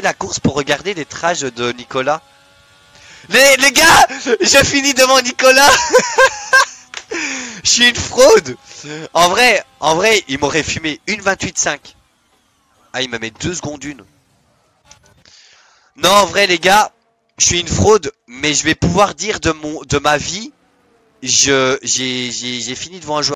la course pour regarder les trages de Nicolas. Les, les gars Je finis devant Nicolas Je suis une fraude En vrai, en vrai, il m'aurait fumé une 28.5. Ah, il m'a mis deux secondes une. Non, en vrai, les gars, je suis une fraude, mais je vais pouvoir dire de mon de ma vie, je j'ai j'ai fini devant un joueur.